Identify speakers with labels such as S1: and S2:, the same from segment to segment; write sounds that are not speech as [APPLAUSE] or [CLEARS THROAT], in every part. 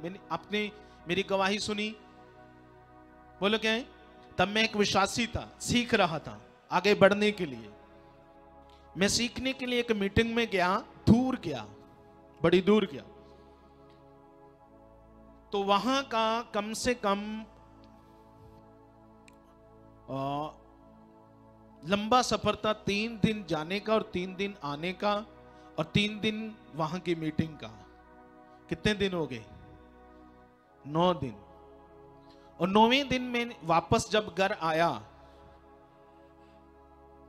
S1: मैंने आपने मेरी गवाही सुनी। बोलो क्या है? तब मैं एक विश्वासी था सीख रहा था आगे बढ़ने के लिए। मैं सीखने के लिए एक मीटिंग में गया दूर गया बड़ी दूर गया। तो वहाँ का कम से कम आ, लंबा सफ़र था तीन दिन जाने का और तीन दिन आने का और तीन दिन वहाँ की मीटिंग का। कितने दिन हो गए? नौ दिन। और नौवें दिन में वापस जब घर आया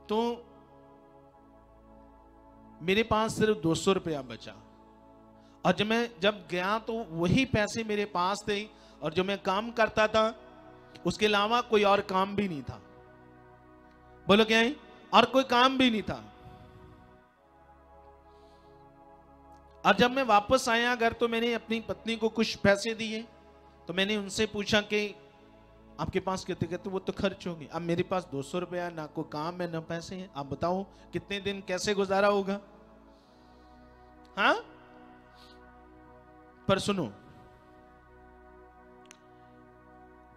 S1: तो मेरे पास सिर्फ़ दो सौ रुपया बचा। और जब मैं जब गया तो वही पैसे मेरे पास थे, और जो मैं काम करता था, उसके अलावा कोई और काम भी नहीं था। बोलो क्या है? और कोई काम भी नहीं था। और जब मैं वापस आया घर तो मैंने अपनी पत्नी को कुछ पैसे दिए। तो मैंने उनसे पूछा कि आपके पास कितने कहते वो तो खर्च होंगे। अब मेरे पास दो सौ रुपया, ना कोई काम है, ना पैसे हैं। आप बताओ, कितने दिन, कैसे गुजारा होगा? हाँ? पर सुनो,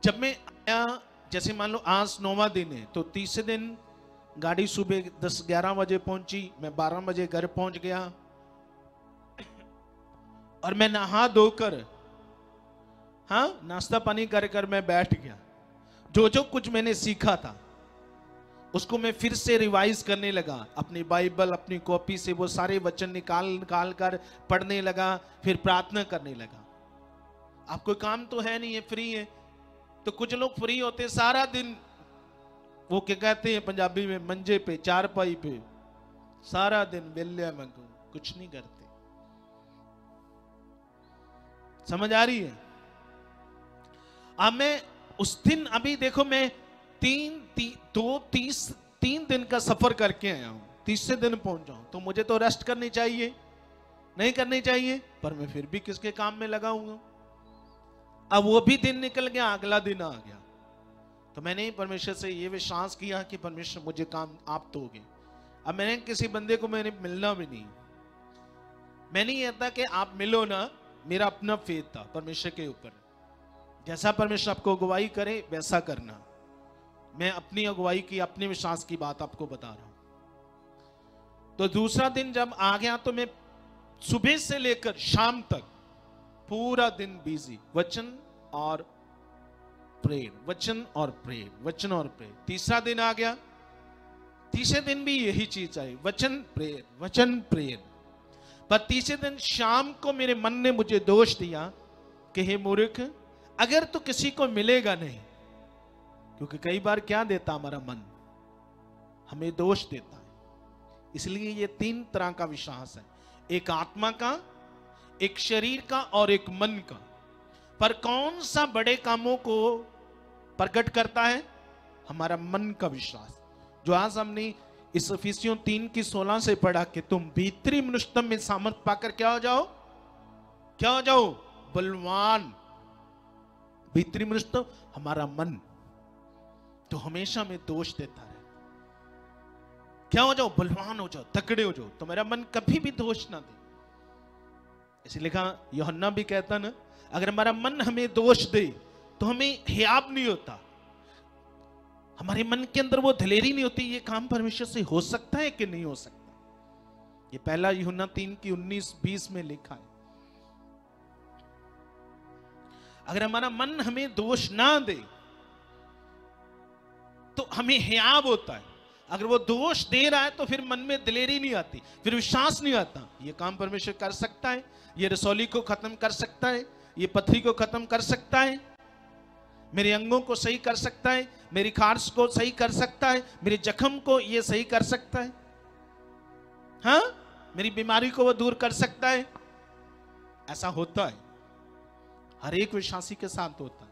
S1: जब मैं आया, जैसे मान लो आज नौवा दिन है तो तीसरे दिन गाड़ी सुबह दस, ग्यारह बजे पहुँची, मैं बारह बजे घर पहुँच गया। और मैं नहा धोकर हाँ नाश्ता पानी कर कर मैं बैठ गया। जो जो कुछ मैंने सीखा था, उसको मैं फिर से रिवाइज करने लगा। अपनी बाइबल अपनी कॉपी से वो सारे वचन निकाल निकाल कर पढ़ने लगा, फिर प्रार्थना करने लगा। आपको काम तो है नहीं है फ्री है। तो कुछ लोग फ्री होते सारा दिन। वो क्या कहते हैं पंजाबी में, मंजे पे, चारपाई पे। सारा दिन बेलिया में कुछ नहीं करते। समझ आ रही है? अब मैं उस दिन अभी देखो मैं तीन ती, दो तीस तीन दिन का सफ़र करके आया हूँ। तीसरे दिन पहुँच जाऊँ तो मुझे तो रेस्ट करनी चाहिए। नहीं करनी चाहिए पर मैं फिर भी किसके काम में लगा हूँ। अब वो भी दिन निकल गया अगला दिन आ गया। तो मैंने परमेश्वर से ये विश्वास किया कि परमेश्वर मुझे काम आप दोगे। अब मैंने किसी बंदे को मैंने मिलना भी नहीं। मैं नहीं कहता कि आप मिलो ना मेरा अपना फेथ था परमेश्वर के ऊपर। जैसा परमेश्वर आपको अगुवाई करे, वैसा करना। मैं अपनी अगुवाई की, अपने विश्वास की बात आपको बता रहा हूँ। तो दूसरा दिन जब आ गया तो मैं सुबह से लेकर शाम तक पूरा दिन बिज़ी वचन और प्रेर वचन और प्रेर वचन और प्रेर तीसरा दिन आ गया, तीसरे दिन भी यही चीज़ आई, वचन प्रेर वचन प्रेर पर तीसरे दिन शाम को मेरे मन ने मुझे दोष दिया कि हे मूर्ख अगर तो किसी को मिलेगा नहीं, क्योंकि कई बार क्या देता हमारा मन? हमें दोष देता है। इसलिए ये तीन तरह का विश्वास है। एक आत्मा का, एक शरीर का और एक मन का। पर कौन सा बड़े कामों को प्रकट करता है? हमारा मन का विश्वास। जो आज हमने इस फीसियों तीन की सोलह से पढ़ा कि तुम भीतरी मनुष्यतम में सामर्थ पाकर क्या हो जाओ? क्या हो जाओ? बलवान। भीतरी मनुष्यतम हमारा मन तो हमेशा में दोष देता है क्या हो जाओ, बलवान हो जाओ तकड़े हो जाओ तो मेरा मन कभी भी दोष ना दे। इसे लिखा, योहन्ना भी कहता ना, अगर हमारा मन हमें दोष दे तो हमें हियाब नहीं होता। हमारे मन के अंदर वो धलेरी नहीं होती, ये काम परमेश्वर से हो सकता है कि नहीं हो सकता? ये पहला यूना तीन की उन्नीस, बीस में लिखा है। अगर हमारा मन हमें दोष ना दे तो हमें हियाब होता है। अगर वो दोष दे रहा है तो फिर मन में दिलेरी नहीं आती, फिर विश्वास नहीं आता। ये काम परमेश्वर कर सकता है, ये रसौली को खत्म कर सकता है, ये पथरी को खत्म कर सकता है, मेरे अंगों को सही कर सकता है, मेरी खारस को सही कर सकता है, मेरे जख्म को ये सही कर सकता है। हाँ? मेरी बीमारी को वो दूर कर सकता है। ऐसा होता है। हर एक विश्वासी के साथ होता है।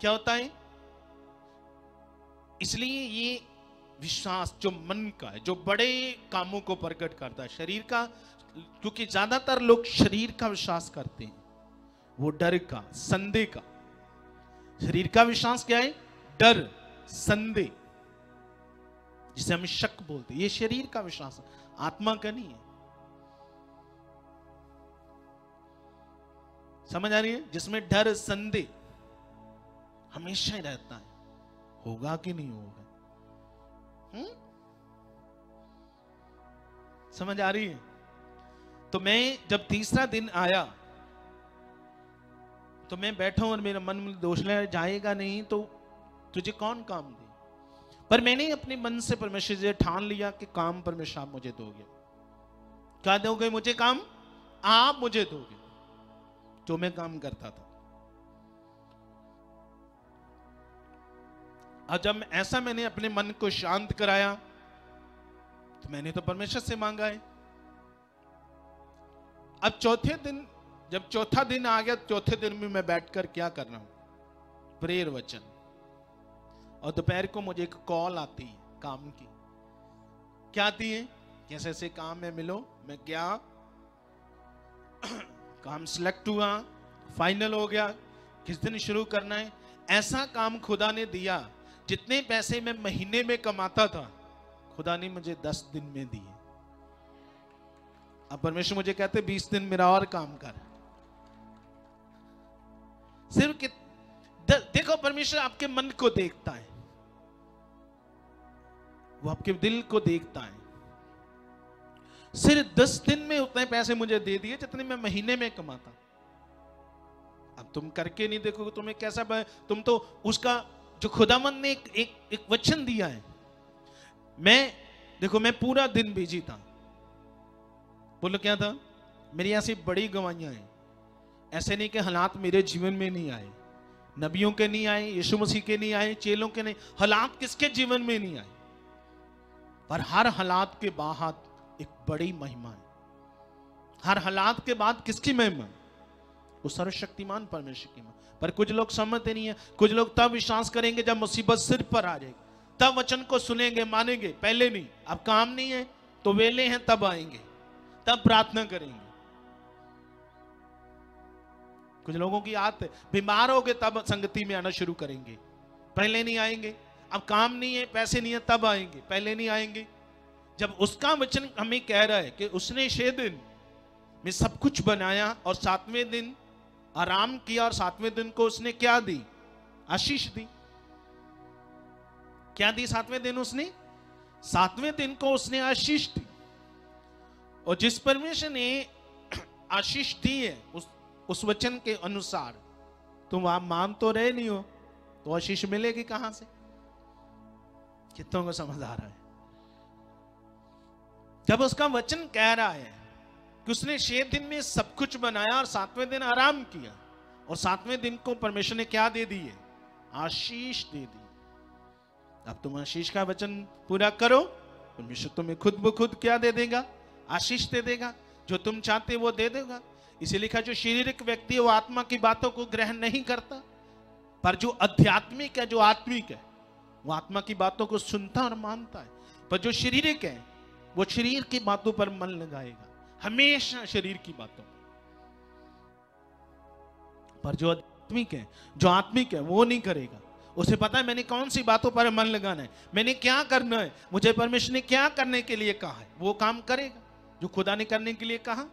S1: क्या होता है? इसलिए ये विश्वास जो मन का है, जो बड़े कामों को प्रकट करता है, शरीर का, क्योंकि ज़्यादातर लोग शरीर का विश्वास करते हैं। वो डर का, संदेह का। शरीर का विश्वास क्या है? डर, संदेह। जिसे हम शक बोलते हैं, ये शरीर का विश्वास आत्मा का नहीं है। समझ आ रही है? जिसमें डर संदेह हमेशा ही रहता है। होगा कि नहीं होगा? समझ आ रही है? तो मैं जब तीसरा दिन आया तो मैं बैठा और मेरा मन दोष ले जाएगा नहीं तो तुझे कौन काम दे? पर मैंने अपने मन से परमेश्वर से ठान लिया कि काम परमेश्वर आप मुझे दोगे। क्या दोगे मुझे काम? आप मुझे दोगे। जो मैं काम करता था। और जब ऐसा मैंने अपने मन को शांत कराया तो मैंने तो परमेश्वर से मांगा है। अब चौथे दिन, जब चौथा दिन आ गया, चौथे दिन में मैं बैठकर क्या कर रहा हूँ? प्रेर वचन। और दोपहर को मुझे एक कॉल आती है काम की। क्या आती है? कैसे ऐसे काम में मिलो, मैं क्या काम सिलेक्ट हुआ फाइनल हो गया, किस दिन शुरू करना है? ऐसा काम खुदा ने दिया, जितने पैसे मैं महीने में कमाता था, खुदा ने मुझे दस दिन में दिए। अब परमेश्वर मुझे कहते, बीस दिन मेरा और काम कर। सिर्फ़ कि देखो, परमेश्वर आपके मन को देखता है। वो आपके दिल को देखता है। सिर्फ़ दस दिन में उतने पैसे मुझे दे दिए जितने मैं महीने में कमाता। अब तुम करके नहीं देखोगे तुम्हें कैसा तुम तो उसका जो खुदामंद ने एक, एक एक वचन दिया है। मैं देखो मैं पूरा दिन बिज़ी था। बोलो क्या था? मेरी ऐसी बड़ी गवाइयाँ हैं। ऐसे नहीं कि हालात मेरे जीवन में नहीं आए। नबियों के नहीं आए यीशु मसीह के नहीं आए चेलों के नहीं हालात किसके जीवन में नहीं आए? पर हर हालात के बाद एक बड़ी महिमा है। हर हालात के बाद किसकी महिमा? वो सर्वशक्तिमान परमेश्वर की महिमा। पर कुछ लोग समझते नहीं है। कुछ लोग तब विश्वास करेंगे जब मुसीबत सिर पर आ जाएगी। तब वचन को सुनेंगे, मानेंगे, पहले नहीं, अब काम नहीं है तो वेले हैं, तब आएँगे। तब प्रार्थना करेंगे। कुछ लोगों की आदत बीमार हो गए तब संगति में आना शुरू करेंगे। पहले नहीं आएँगे, अब काम नहीं है, पैसे नहीं है, तब आएँगे। पहले नहीं आएँगे जब उसका वचन हमें कह रहा है कि उसने छह दिन में सब कुछ बनाया और सातवें दिन आराम किया और सातवें दिन को उसने क्या दी? आशीष दी। क्या दी सातवें दिन उसने? सातवें दिन को उसने आशीष दी। और जिस परमेश्वर ने [CLEARS THROAT] आशीष दी है, उस उस वचन के अनुसार, तुम आप मान तो रहे नहीं हो तो आशीष मिलेगी कहाँ से? कितनों को समझ आ रहा है? जब उसका वचन कह रहा है कि उसने छह दिन में सब कुछ बनाया और सातवें दिन आराम किया और सातवें दिन को परमेश्वर ने क्या दे दिए आशीष दे दी। अब तुम आशीष का वचन पूरा करो, परमेश्वर तुम्हें खुद ब खुद क्या दे देगा? आशीष दे देगा। जो तुम चाहते वो दे देगा। इसे लिखा जो शारीरिक व्यक्ति है, वो आत्मा की बातों को ग्रहण नहीं करता। पर जो आध्यात्मिक है, जो आत्मिक है, वो आत्मा की बातों को सुनता और मानता है। पर जो शारीरिक है वो शरीर की बातों पर मन लगाएगा। हमेशा शरीर की बातों पर। जो आत्मिक है, जो आत्मिक है, वो नहीं करेगा। उसे पता है मैंने कौन सी बातों पर मन लगाना है? मैंने क्या करना है? मुझे परमेश्वर ने क्या करने के लिए कहा है? वो काम करेगा। जो खुदा ने करने के लिए कहा।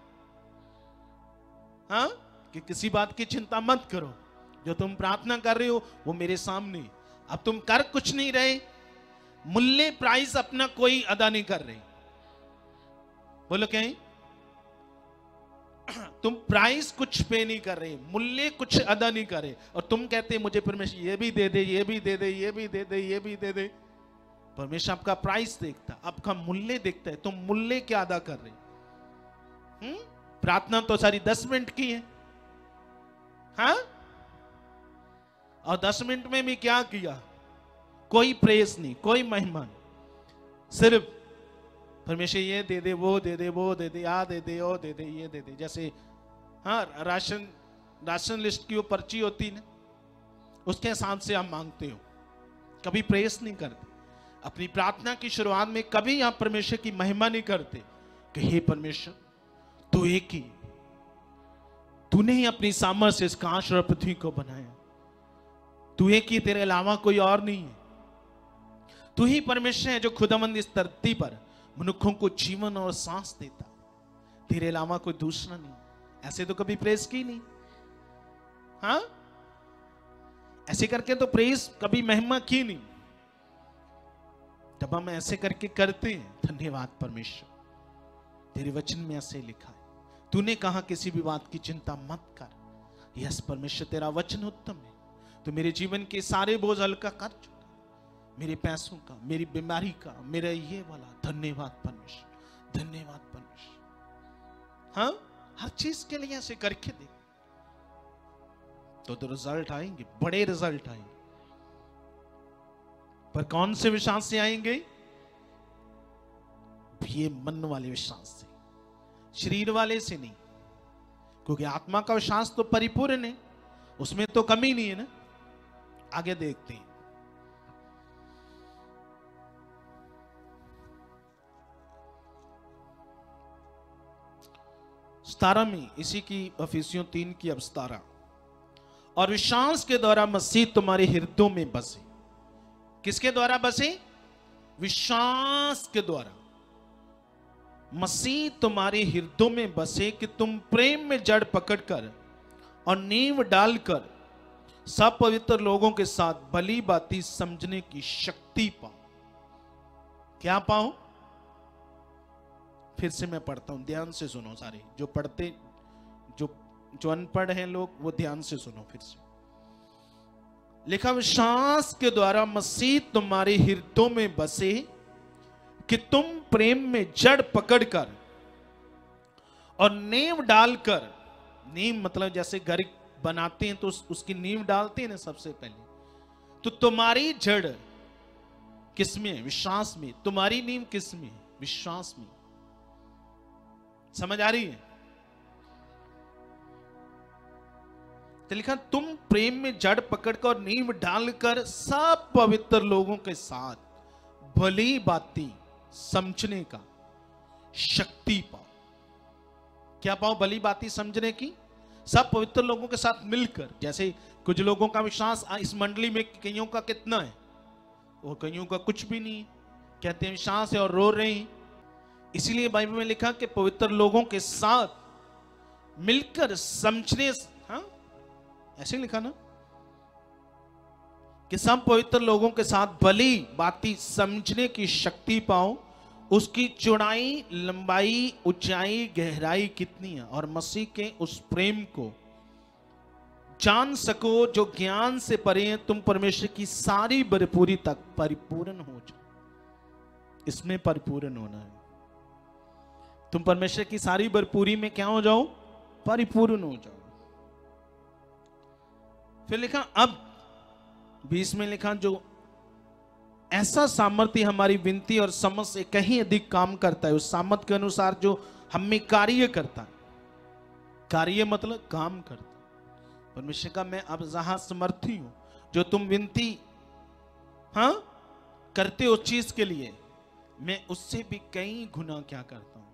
S1: हाँ? कि किसी बात की चिंता मत करो। जो तुम प्रार्थना कर रहे हो, वो मेरे सामने अब तुम कर कुछ नहीं रहे। मूल्य, प्राइस अपना कोई अदा नहीं कर रहे। बोलो कहीं तुम प्राइस कुछ पे नहीं कर रहे, मूल्य कुछ अदा नहीं कर रहे। और तुम कहते मुझे परमेश्वर ये भी दे दे, ये भी दे दे, ये भी दे दे, ये भी दे दे। परमेश्वर आपका प्राइस देखता, आपका मूल्य देखता है, तुम मूल्य क्या अदा कर रहे? हम्म? प्रार्थना तो सारी दस मिनट की है। हाँ? और दस मिनट में भी क्या किया? कोई प्रेस नहीं, कोई मेहमान सिर्फ़ परमेश्वर, ये दे दे, वो दे दे, वो दे दे, आ दे दे, ओ दे दे, ये दे दे। जैसे हाँ राशन राशन लिस्ट की वो पर्ची होती ना, उसके हिसाब से आप मांगते हो। कभी प्रेस नहीं करते। अपनी प्रार्थना की शुरुआत में कभी आप परमेश्वर की महिमा नहीं करते। कि हे परमेश्वर, तू एक ही। तूने ही अपनी सामर्थ्य से इस काश और पृथ्वी को बनाया। तू एक ही, तेरे अलावा कोई और नहीं है। तू ही परमेश्वर है जो खुदामंद इस धरती पर मनुष्यों को जीवन और सांस देता। तेरे अलावा कोई दूसरा नहीं। ऐसे तो कभी प्रेस की नहीं। हाँ? ऐसे करके तो प्रेस कभी महिमा की नहीं। जब हम ऐसे करके करते हैं, धन्यवाद परमेश्वर। तेरे वचन में ऐसे लिखा है। तूने कहा किसी भी बात की चिंता मत कर। यस परमेश्वर, तेरा वचन उत्तम है। तो मेरे जीवन के सारे बोझ हल्का कर चुका मेरे पैसों का, मेरी बीमारी का, मेरा ये वाला, धन्यवाद परमेश्वर धन्यवाद परमेश्वर। हाँ हर चीज़ के लिए ऐसे करके देख तो तो रिज़ल्ट आएँगे, बड़े रिज़ल्ट आएँगे। पर कौन से विश्वास से आएँगे? ये मन वाले विश्वास से, शरीर वाले से नहीं। क्योंकि आत्मा का विश्वास तो परिपूर्ण है, उसमें तो कमी नहीं है ना। आगे देखते हैं। सतारा में, इसी की अफीसियों तीन की अब सतारा और विश्वास के द्वारा मसीह तुम्हारे हृदयों में बसे। किसके द्वारा बसे? विश्वास के द्वारा। मसीह तुम्हारे हृदयों में बसे कि तुम प्रेम में जड़ पकड़कर और नींव डालकर सब पवित्र लोगों के साथ भली बाती समझने की शक्ति पाओ। क्या पाओ? फिर से मैं पढ़ता हूँ ध्यान से सुनो सारे। जो पढ़ते जो जो अनपढ़ हैं लोग वो ध्यान से सुनो फिर से। लिखा विश्वास के द्वारा मसीह तुम्हारे हृदयों में बसे कि तुम प्रेम में जड़ पकड़कर और नींव डालकर नींव मतलब जैसे घर बनाते हैं तो उस, उसकी नींव डालते हैं ना सबसे पहले। तो तुम्हारी जड़ किसमें विश्वास में। तुम्हारी नींव किसमें विश्वास में। समझ आ रही है? तो लिखा, तुम प्रेम में जड़ पकड़कर और नींव डालकर सब पवित्र लोगों के साथ भली बाती समझने का शक्ति पाओ। क्या पाओ भली बाती समझने की? सब पवित्र लोगों के साथ मिलकर, जैसे कुछ लोगों का विश्वास इस मंडली में कईयों का कितना है? और कईयों का कुछ भी नहीं कहते हैं, विश्वास है और रो रहे हैं। इसीलिए बाइबल में लिखा कि पवित्र लोगों के साथ मिलकर समझने ऐसे लिखा ना? कि सब पवित्र लोगों के साथ भली बाती समझने की शक्ति पाओ, उसकी चौड़ाई, लंबाई, ऊंचाई, गहराई कितनी है? और मसीह के उस प्रेम को जान सको, जो ज्ञान से परे है, तुम परमेश्वर की सारी भरपूरी तक परिपूर्ण हो जाओ। इसमें परिपूर्ण होना है। तुम परमेश्वर की सारी भरपूरी में क्या हो जाओ? परिपूर्ण हो जाओ। फिर लिखा अब बीस में लिखा जो ऐसा सामर्थ्य हमारी विनती और समझ से कहीं अधिक काम करता है उस सामर्थ्य के अनुसार जो हम में कार्य करता है। कार्य मतलब काम करता परमेश्वर का मैं अब जहाँ समर्थी हूँ जो तुम विनती हाँ करते उस चीज़ के लिए मैं उससे भी कई गुना क्या करता हूँ?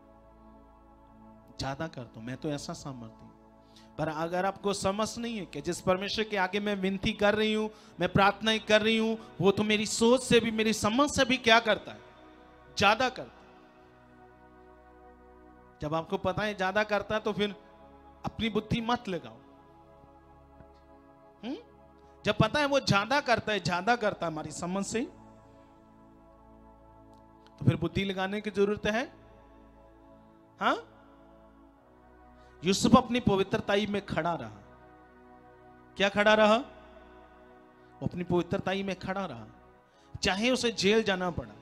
S1: ज़्यादा कर दो, मैं तो ऐसा सामर्थ्य पर अगर आपको समझ नहीं है कि जिस परमेश्वर के आगे मैं विनती कर रही हूँ, मैं प्रार्थना कर रही हूँ, वो तो मेरी सोच से भी, मेरी समझ से भी क्या करता है? ज़्यादा करता है। जब आपको पता है ज़्यादा करता है तो फिर अपनी बुद्धि मत लगाओ। हुँ? जब पता है वो ज़्यादा करता है, ज़्यादा करता है हमारी समझ से तो फिर बुद्धि लगाने की ज़रूरत है। हाँ? यूसुफ अपनी पवित्रताई में खड़ा रहा। क्या खड़ा रहा? वो अपनी पवित्रताई में खड़ा रहा। चाहे उसे जेल जाना पड़ा,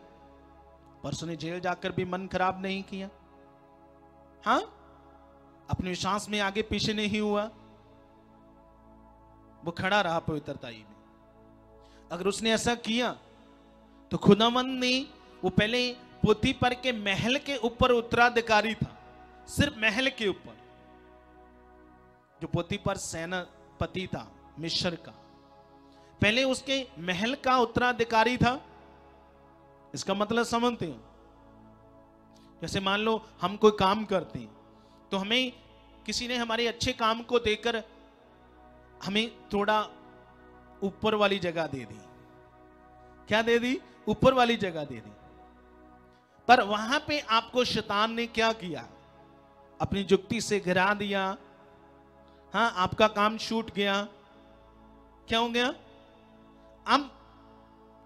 S1: पर उसने जेल जाकर भी मन खराब नहीं किया। हाँ? अपने विश्वास में आगे पीछे नहीं हुआ। वो खड़ा रहा पवित्रताई में। अगर उसने ऐसा किया तो खुदामंद ने वो पहले पोथी पर के महल के ऊपर उत्तराधिकारी था। सिर्फ़ महल के ऊपर। जो पोती पर सेनापति था मिश्र का। पहले उसके महल का उत्तराधिकारी था। इसका मतलब समझते हो? जैसे मान लो, हम कोई काम करते हैं तो हमें किसी ने हमारे अच्छे काम को देकर हमें थोड़ा ऊपर वाली जगह दे दी। क्या दे दी? ऊपर वाली जगह दे दी। पर वहाँ पे आपको शैतान ने क्या किया? अपनी जुक्ति से घिरा दिया हाँ आपका काम छूट गया। क्या हो गया? अब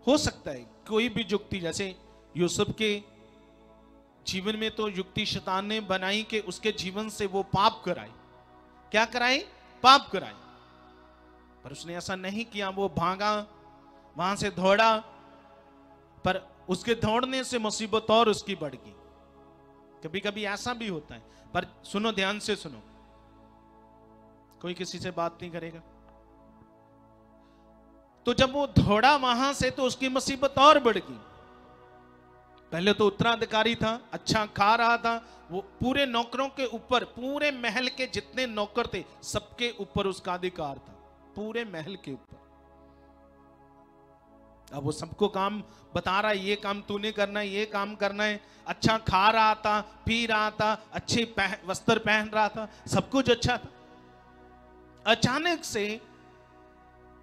S1: हो सकता है कोई भी युक्ति, जैसे यूसुफ के जीवन में तो युक्ति शैतान ने बनाई कि उसके जीवन से वो पाप कराई क्या कराए? पाप कराए। पर उसने ऐसा नहीं किया। वो भागा, वहाँ से दौड़ा, पर उसके दौड़ने से मुसीबत और उसकी बढ़ गई। कभी कभी ऐसा भी होता है। पर सुनो, ध्यान से सुनो। कोई किसी से बात नहीं करेगा। तो जब वो दौड़ा वहाँ से तो उसकी मुसीबत और बढ़ गई। पहले तो उत्तराधिकारी था अच्छा खा रहा था वो पूरे नौकरों के ऊपर पूरे महल के जितने नौकर थे सबके ऊपर उसका अधिकार था पूरे महल के ऊपर। अब वो सबको काम बता रहा है ये काम तूने करना है ये काम करना है। अच्छा खा रहा था पी रहा था अच्छे पह, वस्त्र पहन रहा था सब कुछ अच्छा था। अचानक से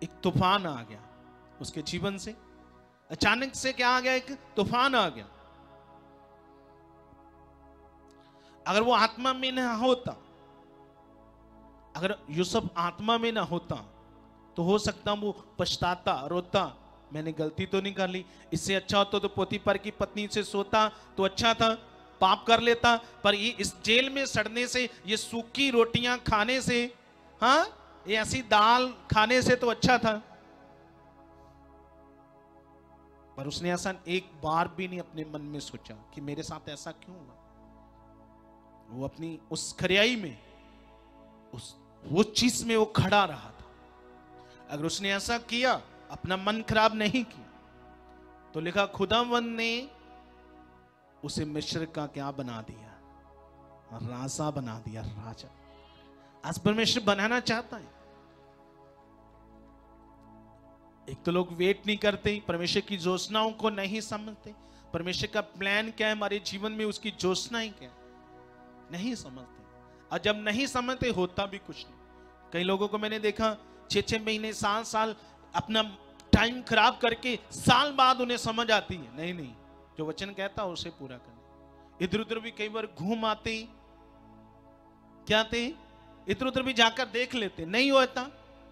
S1: एक तूफ़ान आ गया उसके जीवन से। अचानक से क्या आ गया? एक तूफ़ान आ गया। अगर वो आत्मा में ना होता, अगर यूसुफ आत्मा में ना होता तो हो सकता वो पछताता, रोता। मैंने गलती तो नहीं कर ली। इससे अच्छा होता तो पोती पर की पत्नी से सोता तो अच्छा था, पाप कर लेता। पर ये इस जेल में सड़ने से, ये सूखी रोटियाँ खाने से हाँ? ये ऐसी दाल खाने से तो अच्छा था। पर उसने ऐसा एक बार भी नहीं अपने मन में सोचा कि मेरे साथ ऐसा क्यों हुआ। वो अपनी उस खरियाई में, उस, वो चीज़ में वो खड़ा रहा था। अगर उसने ऐसा किया, अपना मन खराब नहीं किया तो लिखा, खुदावन ने उसे मिश्र का क्या बना दिया? राजा बना दिया, राजा। आज परमेश्वर बनाना चाहता है। एक तो लोग वेट नहीं करते, परमेश्वर की योजनाओं को नहीं समझते। परमेश्वर का प्लान क्या है? हमारे जीवन में उसकी योजनाएँ क्या नहीं समझते। और जब नहीं समझते, होता भी कुछ नहीं। कई लोगों को मैंने देखा छह छह महीने साल साल अपना टाइम खराब करके साल बाद उन्हें समझ आती है। नहीं नहीं। जो वचन कहता उसे पूरा करना। इधर उधर भी कई बार घूम आते क्या थे इधर उधर भी जाकर देख लेते, नहीं होता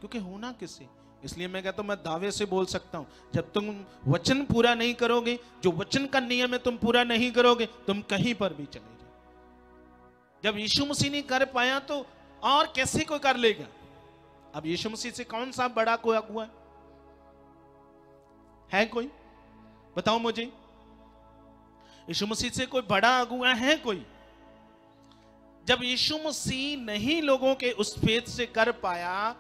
S1: क्योंकि होना किससे इसलिए मैं कहता हूँ, मैं दावे से बोल सकता हूँ, जब तुम वचन पूरा नहीं करोगे, जो वचन का नियम है तुम पूरा नहीं करोगे, तुम कहीं पर भी चले जाओ। जब यीशु मसीह ने कर पाया तो और कैसे कोई कर लेगा? अब यीशु मसीह से कौन सा बड़ा कोई अगुआ है कोई? बताओ मुझे। यीशु मसीह से कोई बड़ा अगुआ है कोई? जब यीशु मसीह नहीं लोगों के उस फेद से कर पाया,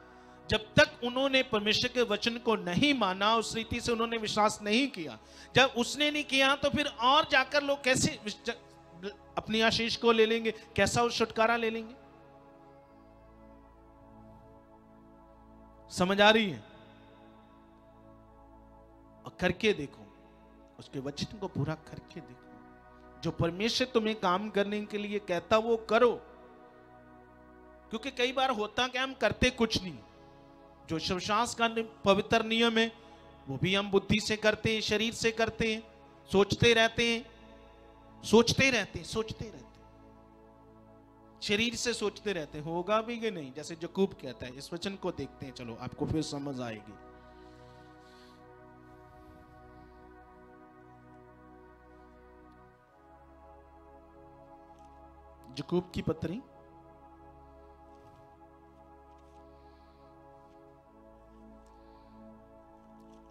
S1: जब तक उन्होंने परमेश्वर के वचन को नहीं माना, उस रीति से उन्होंने विश्वास नहीं किया, जब उसने नहीं किया तो फिर और जाकर लोग कैसे अपनी आशीष को ले लेंगे? कैसा उस छुटकारा ले लेंगे? समझ आ रही है? और करके देखो, उसके वचन को पूरा करके देखो। जो परमेश्वर तुम्हें काम करने के लिए कहता, वो करो। क्योंकि कई बार होता क्या हम करते कुछ नहीं। जो शिवशास का पवित्र नियम है, वो भी हम बुद्धि से करते हैं, शरीर से करते हैं, सोचते रहते हैं, सोचते रहते हैं, सोचते रहते हैं। शरीर से सोचते रहते हैं, होगा भी कि नहीं? जैसे जकूब कहता है, इस वचन को देखते हैं, चलो, आपको फिर समझ आएगी। जकूब की पत्री।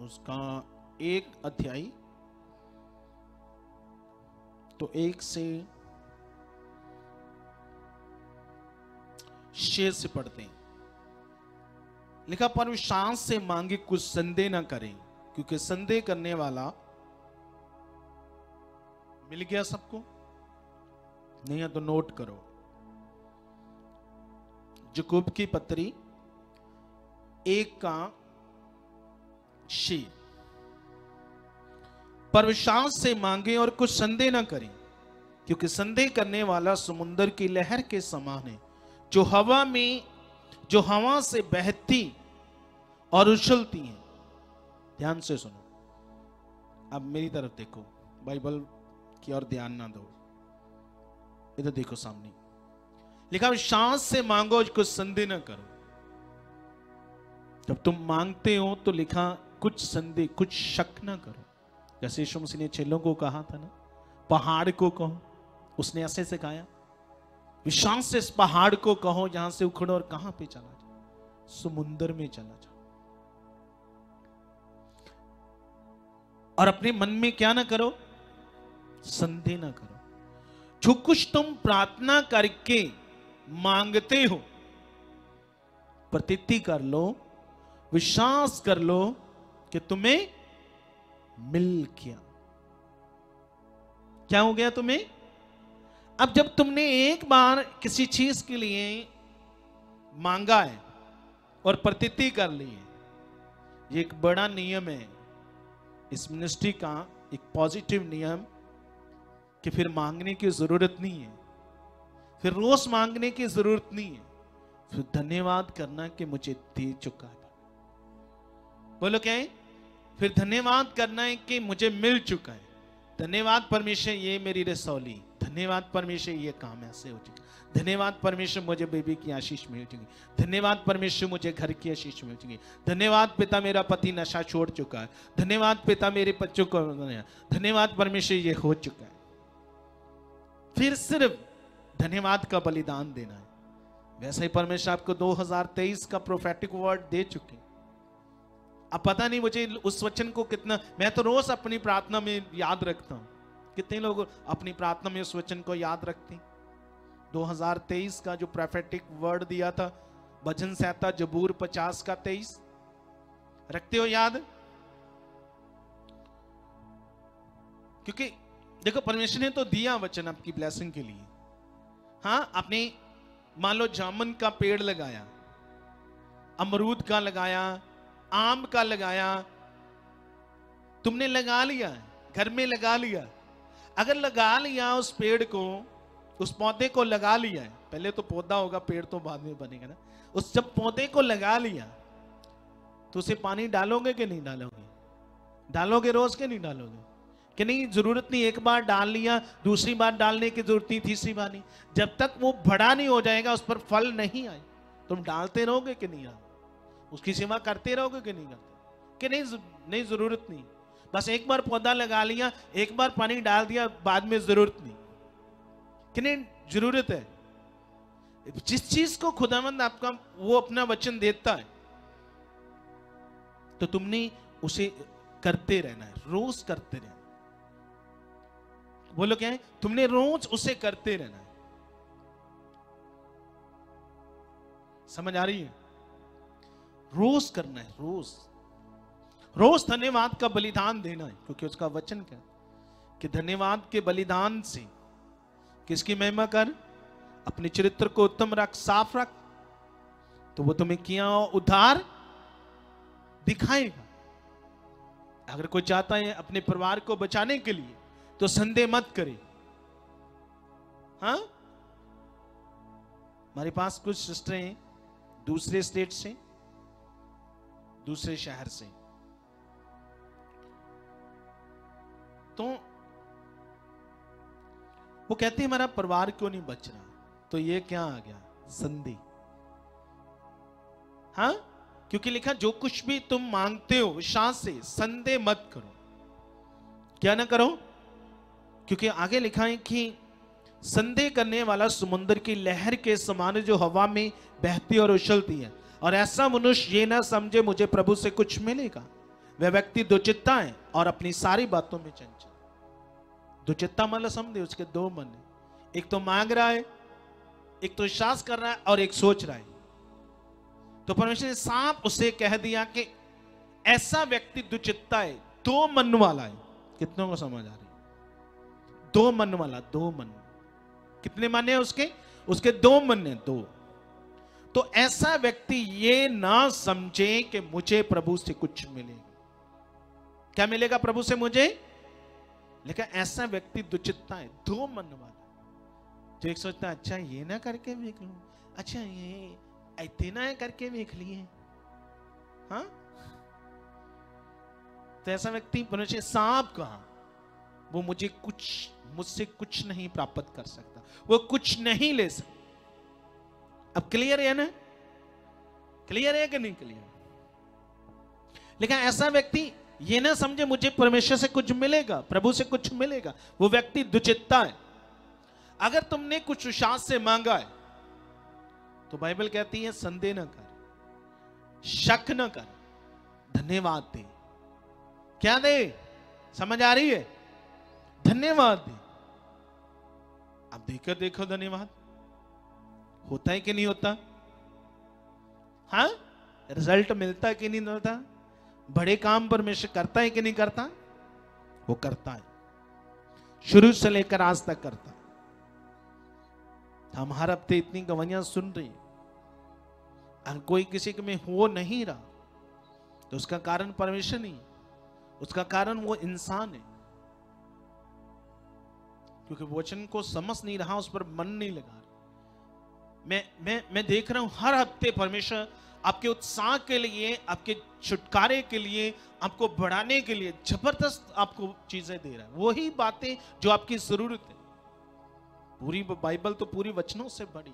S1: उसका एक अध्याय तो एक से शेर से पढ़ते हैं। लिखा, पर विश्वास से मांगे, कुछ संदेह ना करें, क्योंकि संदेह करने वाला मिल गया सबको। नहीं है तो नोट करो। जकूब की पत्री, एक का शी पर विश्वास से मांगे और कुछ संदेह ना करें, क्योंकि संदेह करने वाला समुन्द्र की लहर के समान है। जो हवा में, जो हवा से बहती और उछलती है। ध्यान से सुनो। अब मेरी तरफ़ देखो। बाइबल की ओर ध्यान ना दो। इधर देखो सामने। लिखा सांस से मांगो कुछ संदेह ना करो। जब तुम मांगते हो तो लिखा, कुछ संदेह, कुछ शक ना करो। जैसे यीशु मसीह ने चेलों को कहा था ना, पहाड़ को कहो। उसने ऐसे सिखाया विश्वास से इस पहाड़ को कहो, जहाँ से उखड़ो और कहाँ पे चला जाओ? समुंदर में चला जाओ। और अपने मन में क्या ना करो? संदेह ना करो। जो कुछ तुम प्रार्थना करके मांगते हो। प्रतीति कर लो, विश्वास कर लो कि तुम्हें मिल गया। क्या हो गया तुम्हें? अब जब तुमने एक बार किसी चीज़ के लिए मांगा है और प्रतीति कर ली है, ये एक बड़ा नियम है। इस मिनिस्ट्री का एक पॉजिटिव नियम कि फिर मांगने की ज़रूरत नहीं है। फिर रोज मांगने की ज़रूरत नहीं है। फिर धन्यवाद करना कि मुझे दे चुका है। बोलो क्या है? फिर धन्यवाद करना है कि मुझे मिल चुका है। धन्यवाद परमेश्वर, ये मेरी रसौली। धन्यवाद परमेश्वर, ये काम ऐसे हो चुका धन्यवाद परमेश्वर, मुझे बेबी की आशीष मिल चुकी धन्यवाद परमेश्वर, मुझे घर की आशीष मिल चुकी धन्यवाद पिता, मेरा पति नशा छोड़ चुका है। धन्यवाद पिता, मेरे बच्चों को धन्यवाद परमेश्वर, ये हो चुका है। फिर सिर्फ़ धन्यवाद का बलिदान देना है। वैसे ही परमेश्वर आपको 2023 का प्रोफेटिक वर्ड दे चुके अब पता नहीं मुझे उस वचन को कितना, मैं तो रोज अपनी प्रार्थना में याद रखता हूँ। कितने लोग अपनी प्रार्थना में उस वचन को याद रखते 2023 का जो प्रोफेटिक वर्ड दिया था, भजन सहता जबूर 50 का 23 रखते हो याद? क्योंकि देखो परमेश्वर ने तो दिया वचन आपकी ब्लेसिंग के लिए। हाँ आपने मान लो जामुन का पेड़ लगाया, अमरूद का लगाया, आम का लगाया, तुमने लगा लिया, घर में लगा लिया। अगर लगा लिया उस पेड़ को, उस पौधे को लगा लिया है, पहले तो पौधा होगा, पेड़ तो बाद में बनेगा ना। उस जब पौधे को लगा लिया तो उसे पानी डालोगे कि नहीं डालोगे? डालोगे रोज के नहीं डालोगे? कि नहीं, ज़रूरत नहीं, एक बार डाल लिया, दूसरी बार डालने की ज़रूरत नहीं, तीसरी बार नहीं। जब तक वो बड़ा नहीं हो जाएगा, उस पर फल नहीं आए। तुम डालते रहोगे कि नहीं उसकी सेवा करते रहोगे कि नहीं करते? कि नहीं नहीं, ज़रूरत नहीं। बस एक बार पौधा लगा लिया, एक बार पानी डाल दिया, बाद में ज़रूरत नहीं। कि नहीं, ज़रूरत है। जिस चीज़ को खुदावंद आपका, वो अपना वचन देता है तो तुमने उसे करते रहना है, रोज करते रहना बोलो क्या है? तुमने रोज उसे करते रहना समझ आ रही है? रोज करना है, रोज। रोज धन्यवाद का बलिदान देना है, क्योंकि उसका वचन क्या कि धन्यवाद के बलिदान से किसकी महिमा कर? अपने चरित्र को उत्तम रख, साफ़ रख तो वो तुम्हें किया उद्धार दिखाएगा। अगर कोई चाहता है अपने परिवार को बचाने के लिए तो संदेह मत करे। हाँ? हमारे पास कुछ सिस्टरें दूसरे स्टेट से, दूसरे शहर से। तो वो कहते हैं, हमारा परिवार क्यों नहीं बच रहा? तो ये क्या आ गया? संधि हाँ? क्योंकि लिखा, जो कुछ भी तुम मांगते हो, विश्वास से संदेह मत करो। क्या ना करो? क्योंकि आगे लिखा है कि संदेह करने वाला समुद्र की लहर के समान जो हवा में बहती और उछलती है। और ऐसा मनुष्य ये ना समझे, मुझे प्रभु से कुछ मिलेगा। वह व्यक्ति दुचित्ता है और अपनी सारी बातों में चंचल। दुचित्ता मतलब समझे, उसके दो मन है। एक तो मांग रहा है, एक तो विश्वास कर रहा है और एक सोच रहा है। तो परमेश्वर ने साफ़ उसे कह दिया कि ऐसा व्यक्ति दुचित्ता है, दो मन वाला है। कितनों को समझ आ रही दो मन वाला, दो मन। कितने मन है उसके? उसके दो मन है, दो। तो ऐसा व्यक्ति ये ना समझे कि मुझे प्रभु से कुछ मिलेगा क्या मिलेगा प्रभु से मुझे? लेकिन ऐसा व्यक्ति दुचित्ता है, दो मन वाला। जो एक सोचता अच्छा ये ना करके देख लू। अच्छा ये इतना करके देख लिए। हाँ? तो ऐसा व्यक्ति, मनुष्य, सांप कहा? वो मुझे कुछ, मुझसे कुछ नहीं प्राप्त कर सकता। वो कुछ नहीं ले सकता। अब क्लियर है ना? क्लियर है कि नहीं क्लियर लेकिन ऐसा व्यक्ति ये ना समझे, मुझे परमेश्वर से कुछ मिलेगा, प्रभु से कुछ मिलेगा। वो व्यक्ति दुचित्ता है। अगर तुमने कुछ शास्त्र से मांगा है तो बाइबल कहती है, संदेह न कर, शक न कर, धन्यवाद दे। क्या दे? समझ आ रही है? धन्यवाद दे। अब देखो देखो धन्यवाद। होता है कि नहीं होता? हाँ? रिज़ल्ट मिलता है कि नहीं मिलता? बड़े काम परमेश्वर करता है कि नहीं करता? वो करता है। शुरू से लेकर आज तक करता है। हम हर हफ़्ते इतनी गवाहियाँ सुन रही अगर कोई किसी के में हो नहीं रहा तो उसका कारण परमेश्वर नहीं उसका कारण वो इंसान है। क्योंकि वचन को समझ नहीं रहा, उस पर मन नहीं लगा रहा। मैं मैं मैं देख रहा हूँ हर हफ़्ते परमेश्वर आपके उत्साह के लिए, आपके छुटकारे के लिए, आपको बढ़ाने के लिए ज़बरदस्त आपको चीज़ें दे रहा है। वही बातें जो आपकी ज़रूरत है। पूरी बाइबल तो पूरी वचनों से बड़ी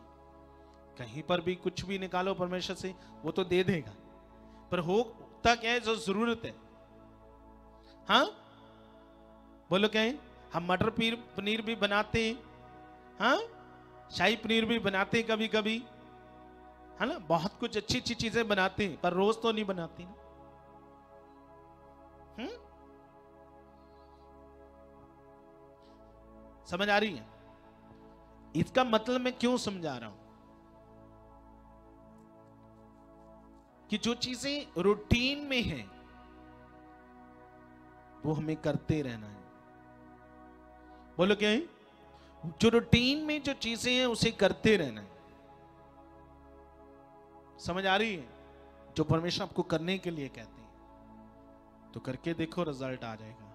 S1: कहीं पर भी कुछ भी निकालो परमेश्वर से, वो तो दे देगा। पर होता क्या है, जो ज़रूरत है। हाँ? बोलो क्या है? हम मटर पीर, पनीर भी बनाते हैं हाँ? शाही पनीर भी बनाते हैं कभी कभी है ना? बहुत कुछ अच्छी अच्छी चीज़ें बनाते हैं, पर रोज तो नहीं बनाते ना। हम्म? समझ आ रही है? इसका मतलब मैं क्यों समझा रहा हूँ? कि जो चीज़ें रूटीन में है, वो हमें करते रहना है। बोलो क्या है? जो रूटीन में जो चीज़ें हैं, उसे करते रहना है। समझ आ रही है? जो परमेश्वर आपको करने के लिए कहते हैं। तो करके देखो रिज़ल्ट आ जाएगा।